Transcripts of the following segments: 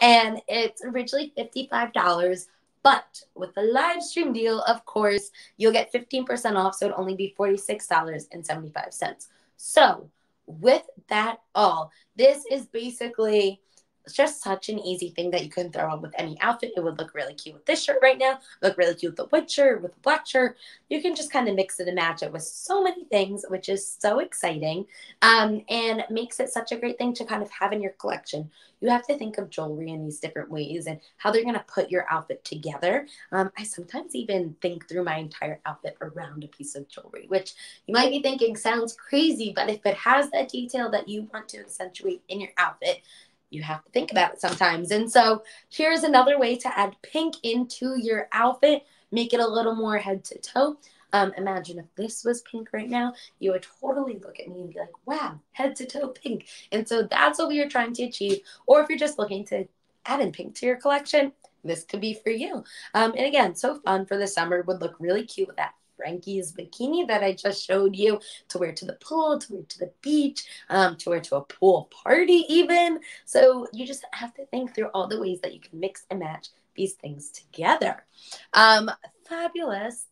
and it's originally $55. But with the live stream deal, of course, you'll get 15% off. So it'd only be $46.75. So, with that all, this is basically it's just such an easy thing that you can throw on with any outfit. It would look really cute with this shirt right now, look really cute with the white shirt, with the black shirt. You can just kind of mix it and match it with so many things, which is so exciting um, and makes it such a great thing to kind of have in your collection. You have to think of jewelry in these different ways and how they're going to put your outfit together. Um, I sometimes even think through my entire outfit around a piece of jewelry, which you might be thinking sounds crazy, but if it has that detail that you want to accentuate in your outfit, you have to think about it sometimes. And so here's another way to add pink into your outfit, make it a little more head to toe. Um, imagine if this was pink right now, you would totally look at me and be like, wow, head to toe pink. And so that's what we are trying to achieve. Or if you're just looking to add in pink to your collection, this could be for you. Um, and again, so fun for the summer, would look really cute with that Frankie's bikini that I just showed you to wear to the pool, to wear to the beach, um, to wear to a pool party, even. So you just have to think through all the ways that you can mix and match these things together. Um, fabulous.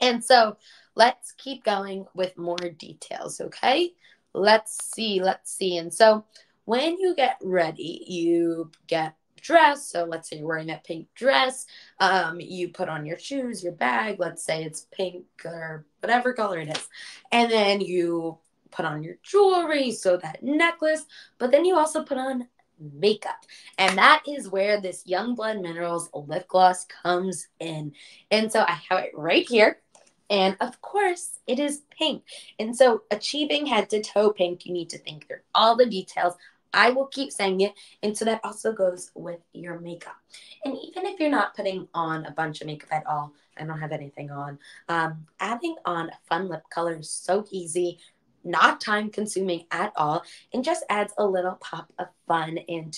And so let's keep going with more details, okay? Let's see, let's see. And so when you get ready, you get dress. So let's say you're wearing that pink dress. Um, you put on your shoes, your bag. Let's say it's pink or whatever color it is. And then you put on your jewelry, so that necklace. But then you also put on makeup. And that is where this Youngblood Minerals lip gloss comes in. And so I have it right here. And of course, it is pink. And so, achieving head to toe pink, you need to think through all the details I will keep saying it. And so that also goes with your makeup. And even if you're not putting on a bunch of makeup at all, I don't have anything on, um, adding on a fun lip color is so easy, not time consuming at all, and just adds a little pop of fun into